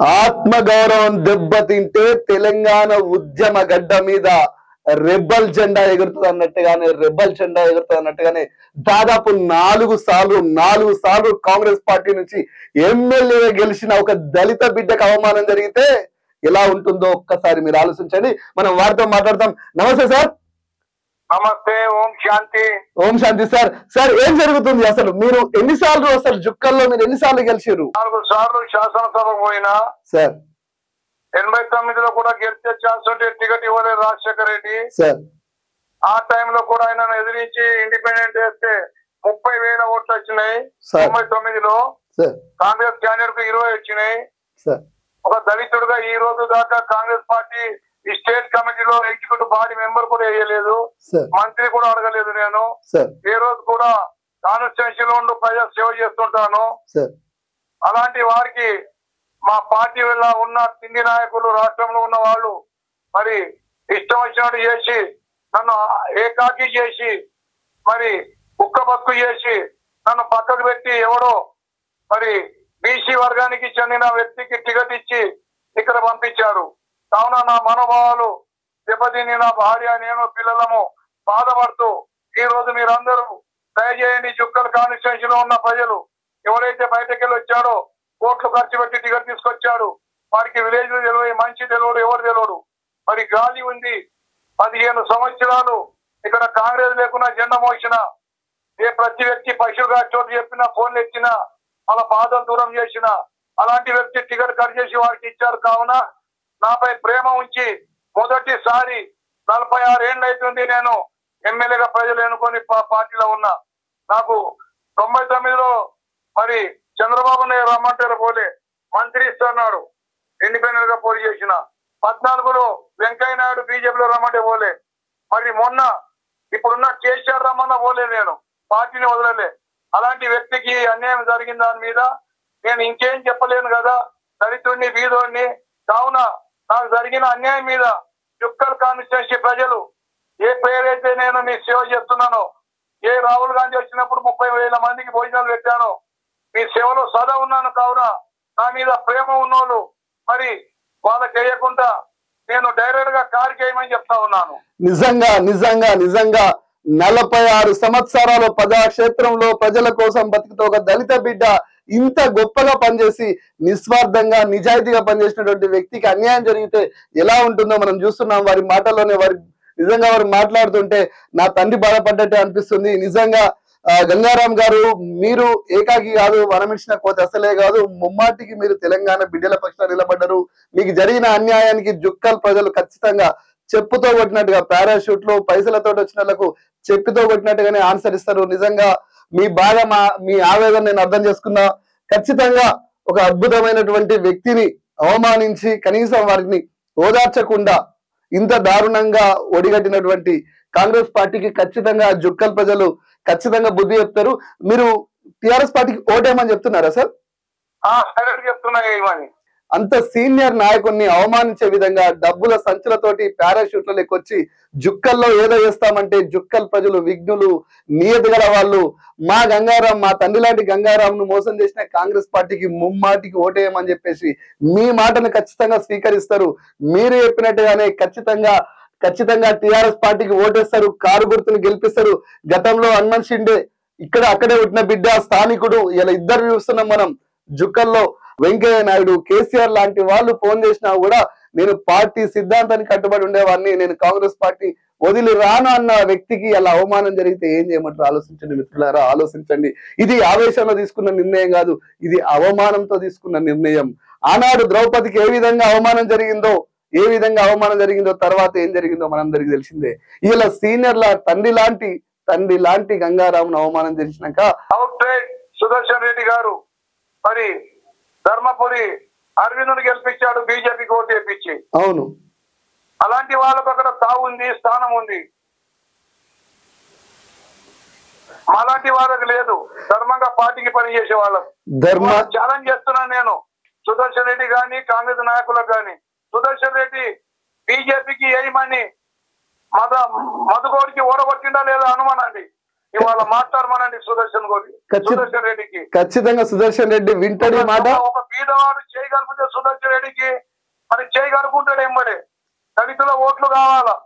ఆత్మగౌరవం దెబ్బతింటే తెలంగాణ ఉద్యమ గడ్డ మీద రెబ్బల్ జెండా ఎగురుతుంది అన్నట్టుగానే రెబ్బల్ జెండా ఎగురుతుంది అన్నట్టుగానే దాదాపు నాలుగు సార్లు నాలుగు సార్లు కాంగ్రెస్ పార్టీ నుంచి ఎమ్మెల్యేగా గెలిచిన ఒక దళిత బిడ్డకు అవమానం జరిగితే ఎలా ఉంటుందో ఒక్కసారి మీరు ఆలోచించండి. మనం వారితో మాట్లాడతాం. నమస్తే సార్. నమస్తే ఓం శాంతి. ఓం శాంతి. సార్ సార్ ఏం జరుగుతుంది అసలు? మీరు ఎన్నిసార్లు అసలు జుక్కల్లో మీరు ఎన్నిసార్లు గెలిచారు నాలుగు సార్లు శాసనసభకు పోయినా. సార్. ఎనభై తొమ్మిదిలో కూడా గెలిచే ఛాన్స్ ఉంటే టికెట్ ఇవ్వలేదు రాజశేఖర రెడ్డి. సార్. ఆ టైంలో కూడా ఆయనను ఎదిరించి ఇండిపెండెంట్ వేస్తే ముప్పై వేల ఓట్లు వచ్చినాయి. తొంభై తొమ్మిదిలో. కాంగ్రెస్ క్యాండిడేట్కు ఇరవై వచ్చినాయి. ఒక దళితుడుగా ఈ రోజు దాకా కాంగ్రెస్ పార్టీ ఈ స్టేట్ కమిటీలో ఎగ్జిక్యూటివ్ బాడీ మెంబర్ కూడా వేయలేదు. మంత్రి కూడా అడగలేదు నేను. ఏ రోజు కూడా కాన్స్టిట్యున్సీలో ఉండి ప్రజా సేవ చేస్తుంటాను. అలాంటి వారికి మా పార్టీ వల్ల ఉన్న తిండి నాయకులు రాష్ట్రంలో ఉన్న వాళ్ళు మరి ఇష్టం వచ్చినట్టు చేసి నన్ను ఏకాకి చేసి మరి కుక్క బతుకు చేసి నన్ను పక్కకు పెట్టి ఎవడో మరి బీసీ వర్గానికి చెందిన వ్యక్తికి టికెట్ ఇచ్చి ఇక్కడ పంపించారు. కావున నా మనోభావాలు దెబ్బతిని నా భార్య నేను పిల్లలము బాధపడుతూ ఈ రోజు మీరందరూ దయచేయండి చుక్కల కాన్స్టిట్యూన్సీలో ఉన్న ప్రజలు ఎవరైతే బయటకు వెళ్ళి వచ్చాడో కోట్లు ఖర్చు పెట్టి టికెట్ తీసుకొచ్చాడు వారికి విలేజ్ తెలియదు మంచి తెలియడు ఎవరు తెలియడు. మరి గాలి ఉంది పదిహేను సంవత్సరాలు ఇక్కడ కాంగ్రెస్ లేకుండా జెండా మోసిన ఏ ప్రతి వ్యక్తి పశువుగా చోటు చెప్పినా ఫోన్లు ఎత్తినా వాళ్ళ బాధలు దూరం చేసిన అలాంటి వ్యక్తి టికెట్ కట్ చేసి వారికి ఇచ్చారు. కావున నాపై ప్రేమ ఉంచి మొదటిసారి నలభై ఆరు ఏళ్ళు అవుతుంది నేను ఎమ్మెల్యేగా ప్రజలు ఎన్నుకొని పా- పార్టీలో ఉన్నా. నాకు తొంభై తొమ్మిదిలో మరి చంద్రబాబు నాయుడు రమ్మంటారు పోలే. మంత్రి ఇస్తున్నాడు. ఇండిపెండెంట్గా పోటీ చేసిన. పద్నాలుగులో వెంకయ్య నాయుడు బీజేపీలో రమ్మంటే పోలే. మరి మొన్న ఇప్పుడున్న కేసీఆర్ రమ్మన్న పోలే నేను. పార్టీని వదలలే. అలాంటి వ్యక్తికి అన్యాయం జరిగిన దాని మీద నేను ఇంకేం చెప్పలేను కదా. దళితుడిని బీదోడిని కావున నాకు జరిగిన అన్యాయం మీద చుక్కల్ కాన్స్టిట్యున్సీ ప్రజలు ఏ పేరైతే నేను మీ సేవ చేస్తున్నానో ఏ రాహుల్ గాంధీ వచ్చినప్పుడు ముప్పై వేల మందికి భోజనాలు పెట్టాను మీ సేవలో సదా ఉన్నాను కావున నా మీద ప్రేమ ఉన్నోళ్ళు మరి వాళ్ళకి వేయకుండా నేను డైరెక్ట్గా కారు చేయమని చెప్తా ఉన్నాను. నిజంగా నిజంగా నిజంగా నలభై ఆరు సంవత్సరాల ప్రజాక్షేత్రంలో ప్రజల కోసం బతుకుతూ ఒక దళిత బిడ్డ ఇంత గొప్పగా పనిచేసి నిస్వార్థంగా నిజాయితీగా పనిచేసినటువంటి వ్యక్తికి అన్యాయం జరిగితే ఎలా ఉంటుందో మనం చూస్తున్నాం. వారి మాటల్లోనే వారి నిజంగా వారు మాట్లాడుతుంటే నా తండ్రి బాధపడ్డట్టే అనిపిస్తుంది. నిజంగా గంగారాం గారు మీరు ఏకాకి కాదు వనమించిన కోత అసలే కాదు. ముమ్మాటికి మీరు తెలంగాణ బిడ్డల పక్షాన నిలబడ్డరు. మీకు జరిగిన అన్యాయానికి జుక్కల్ ప్రజలు ఖచ్చితంగా చెప్పుతో కొట్టినట్టుగా పారాషూట్లు పైసలతో వచ్చిన వాళ్ళకు చెప్పుతో కొట్టినట్టుగానే ఆన్సర్ ఇస్తారు. నిజంగా మీ బాధ మా మీ ఆవేదన నేను అర్థం చేసుకున్నా ఖచ్చితంగా ఒక అద్భుతమైనటువంటి వ్యక్తిని అవమానించి కనీసం వారిని ఓదార్చకుండా ఇంత దారుణంగా ఒడిగట్టినటువంటి కాంగ్రెస్ పార్టీకి ఖచ్చితంగా జుక్కల్ ప్రజలు ఖచ్చితంగా బుద్ధి చెప్తారు. మీరు టిఆర్ఎస్ పార్టీకి ఓటేమని చెప్తున్నారా సార్? ఆ చెప్తున్నా అంత సీనియర్ నాయకుడిని అవమానించే విధంగా డబ్బుల సంచులతోటి పారాషూట్ల లెక్కొచ్చి జుక్కల్లో ఏదో చేస్తామంటే జుక్కల్ ప్రజలు విఘ్నులు నియతి వాళ్ళు. మా గంగారాం మా తండ్రి లాంటి గంగారాంను మోసం చేసిన కాంగ్రెస్ పార్టీకి ముమ్మాటికి ఓటేయమని చెప్పేసి మీ మాటను ఖచ్చితంగా స్వీకరిస్తారు. మీరు చెప్పినట్టుగానే ఖచ్చితంగా ఖచ్చితంగా టిఆర్ఎస్ పార్టీకి ఓటేస్తారు కారు గుర్తును గెలిపిస్తారు. గతంలో హనుమంత్ షిండే ఇక్కడ అక్కడే పుట్టిన బిడ్డ స్థానికుడు ఇలా ఇద్దరు చూస్తున్నాం మనం. జుక్కల్లో వెంకయ్య నాయుడు కేసీఆర్ లాంటి వాళ్ళు ఫోన్ చేసినా కూడా నేను పార్టీ సిద్ధాంతానికి కట్టుబడి ఉండేవాడిని. నేను కాంగ్రెస్ పార్టీ వదిలి రాను అన్న వ్యక్తికి అలా అవమానం జరిగితే ఏం చేయమంటారు? ఆలోచించండి మిత్రులారా ఆలోచించండి. ఇది ఆవేశంలో తీసుకున్న నిర్ణయం కాదు ఇది అవమానంతో తీసుకున్న నిర్ణయం. ఆనాడు ద్రౌపదికి ఏ విధంగా అవమానం జరిగిందో ఏ విధంగా అవమానం జరిగిందో తర్వాత ఏం జరిగిందో మనందరికి తెలిసిందే. ఇలా సీనియర్ల తండ్రి లాంటి తండ్రి లాంటి గంగారామును అవమానం చేసినాక సుదర్శన్ రెడ్డి గారు మరి ధర్మపురి అరవిందుని గెలిపించాడు బీజేపీకి ఓటు వేయించి అవును. అలాంటి వాళ్ళకు అక్కడ తావు ఉంది స్థానం ఉంది. అలాంటి వాళ్ళకి లేదు. ధర్మంగా పార్టీకి పనిచేసే వాళ్ళకు ధర్మ ఛాలెంజ్ చేస్తున్నాను నేను. సుదర్శన్ రెడ్డి గాని కాంగ్రెస్ నాయకులకు గాని. సుదర్శన్ రెడ్డి బీజేపీకి ఏమని మద మధుగోడికి ఓడగొట్టిందా లేదా అనుమానండి ఇవాళ మాట్లాడమనండి సుదర్శన్ ఖచ్చిత- సుదర్శన్ రెడ్డికి. ఖచ్చితంగా సుదర్శన్ రెడ్డి వింటాడు మాట. ఒక- బీదవాడు చేయగలిగితే సుదర్శన్ రెడ్డికి మరి చేయగలుగుంటాడు ఎంబడే దళితుల ఓట్లు కావాలా?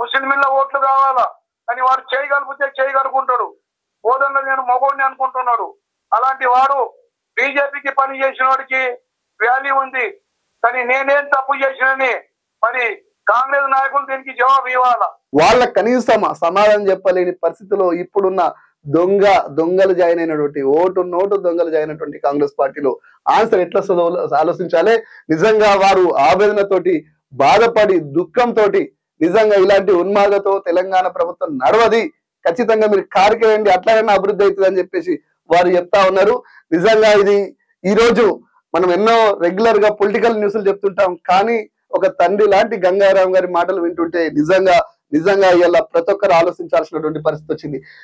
ముస్లింల ఓట్లు కావాలా? అని వాడు చేయగలిగితే చేయగలుగుంటాడు. ఓదంగా నేను మగోడిని అనుకుంటున్నాడు. అలాంటి వాడు బీజేపీకి పని చేసిన వాడికి వాల్యూ ఉంది. కానీ నేనేం తప్పు చేసినని మరి కాంగ్రెస్ నాయకులు దీనికి జవాబు ఇవ్వాలా? వాళ్ళ కనీసం సమాధానం చెప్పలేని పరిస్థితిలో ఇప్పుడున్న దొంగ దొంగలు జాయిన్ అయినటువంటి ఓటు నోటు దొంగలు జాయిన్ అయినటువంటి కాంగ్రెస్ పార్టీలో ఆన్సర్ ఎట్లా ఆలోచించాలి? నిజంగా వారు ఆవేదనతోటి బాధపడి దుఃఖంతో నిజంగా ఇలాంటి ఉన్మాదతో తెలంగాణ ప్రభుత్వం నడవది. ఖచ్చితంగా మీరు కారికి రండి అట్లాగైనా అభివృద్ధి అవుతుంది అని చెప్పేసి వారు చెప్తా ఉన్నారు. నిజంగా ఇది ఈ రోజు మనం ఎన్నో రెగ్యులర్గా పొలిటికల్ న్యూస్లు చెప్తుంటాం. కానీ ఒక తండ్రి లాంటి గంగారాం గారి మాటలు వింటుంటే నిజంగా నిజంగా ఇలా ప్రతి ఒక్కరు ఆలోచించాల్సినటువంటి పరిస్థితి వచ్చింది.